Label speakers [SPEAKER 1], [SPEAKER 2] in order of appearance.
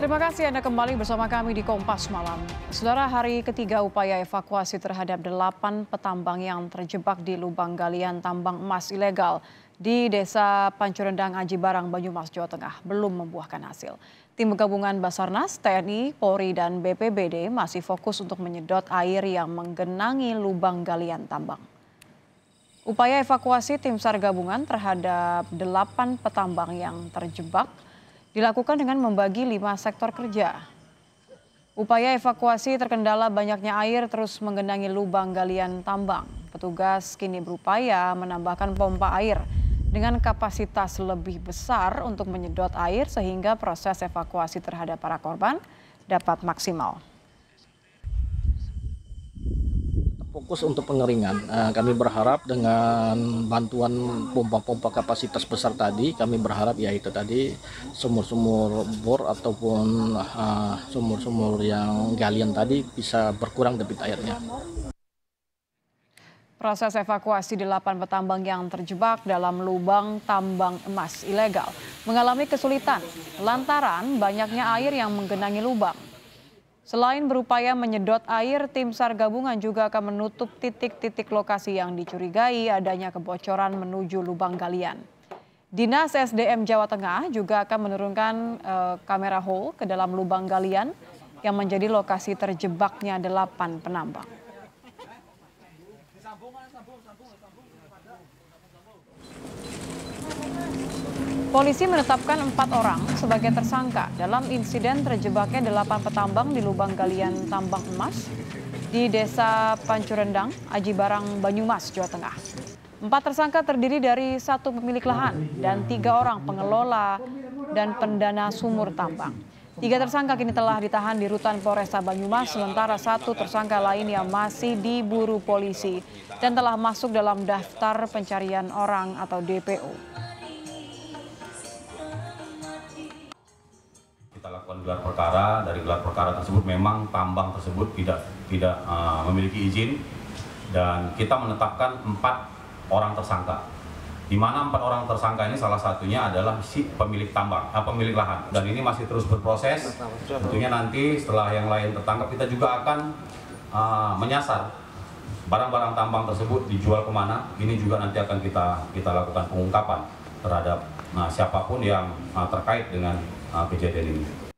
[SPEAKER 1] Terima kasih Anda kembali bersama kami di Kompas Malam. Saudara, hari ketiga upaya evakuasi terhadap delapan petambang yang terjebak di lubang galian tambang emas ilegal di Desa Pancurendang Aji Barang, Banyumas, Jawa Tengah belum membuahkan hasil. Tim gabungan Basarnas, TNI, Polri, dan BPBD masih fokus untuk menyedot air yang menggenangi lubang galian tambang. Upaya evakuasi tim SAR gabungan terhadap delapan petambang yang terjebak dilakukan dengan membagi lima sektor kerja. Upaya evakuasi terkendala banyaknya air terus menggenangi lubang galian tambang. Petugas kini berupaya menambahkan pompa air dengan kapasitas lebih besar untuk menyedot air sehingga proses evakuasi terhadap para korban dapat maksimal.
[SPEAKER 2] Fokus untuk pengeringan. Nah, kami berharap dengan bantuan pompa-pompa kapasitas besar tadi, kami berharap ya itu tadi sumur-sumur bor ataupun uh, sumur-sumur yang galian tadi bisa berkurang debit airnya.
[SPEAKER 1] Proses evakuasi delapan petambang yang terjebak dalam lubang tambang emas ilegal mengalami kesulitan lantaran banyaknya air yang menggenangi lubang. Selain berupaya menyedot air, tim SAR gabungan juga akan menutup titik-titik lokasi yang dicurigai adanya kebocoran menuju lubang galian. Dinas SDM Jawa Tengah juga akan menurunkan uh, kamera hole ke dalam lubang galian yang menjadi lokasi terjebaknya delapan penambang. Polisi menetapkan empat orang sebagai tersangka dalam insiden terjebaknya delapan petambang di lubang galian tambang emas di Desa Pancurendang, Aji Barang, Banyumas, Jawa Tengah. Empat tersangka terdiri dari satu pemilik lahan dan tiga orang pengelola dan pendana sumur tambang. Tiga tersangka kini telah ditahan di rutan Polresta Banyumas, sementara satu tersangka lain yang masih diburu polisi dan telah masuk dalam daftar pencarian orang atau DPO.
[SPEAKER 3] Gelar perkara dari gelar perkara tersebut memang tambang tersebut tidak tidak uh, memiliki izin dan kita menetapkan empat orang tersangka di mana empat orang tersangka ini salah satunya adalah si pemilik tambang, uh, pemilik lahan dan ini masih terus berproses. Tentunya nanti setelah yang lain tertangkap kita juga akan uh, menyasar barang-barang tambang tersebut dijual ke mana. Ini juga nanti akan kita kita lakukan pengungkapan terhadap nah, siapa pun yang uh, terkait dengan uh, kejadian ini.